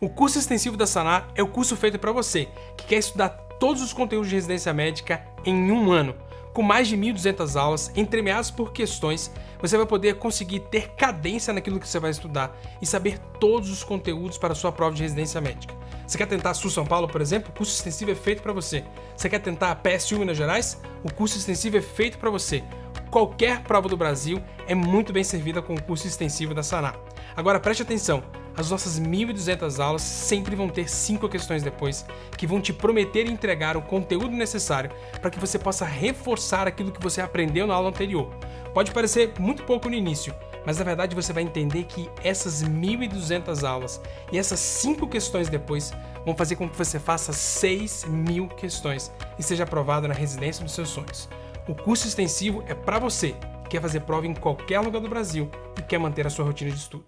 O curso extensivo da Sanar é o curso feito para você que quer estudar todos os conteúdos de residência médica em um ano. Com mais de 1.200 aulas, entremeadas por questões, você vai poder conseguir ter cadência naquilo que você vai estudar e saber todos os conteúdos para a sua prova de residência médica. Você quer tentar Sul São Paulo, por exemplo? O curso extensivo é feito para você. Você quer tentar PSU Minas Gerais? O curso extensivo é feito para você. Qualquer prova do Brasil é muito bem servida com o curso extensivo da Sanar. Agora preste atenção, as nossas 1.200 aulas sempre vão ter cinco questões depois que vão te prometer entregar o conteúdo necessário para que você possa reforçar aquilo que você aprendeu na aula anterior. Pode parecer muito pouco no início, mas na verdade você vai entender que essas 1.200 aulas e essas cinco questões depois vão fazer com que você faça 6 mil questões e seja aprovado na residência dos seus sonhos. O curso extensivo é para você que quer fazer prova em qualquer lugar do Brasil e quer manter a sua rotina de estudo.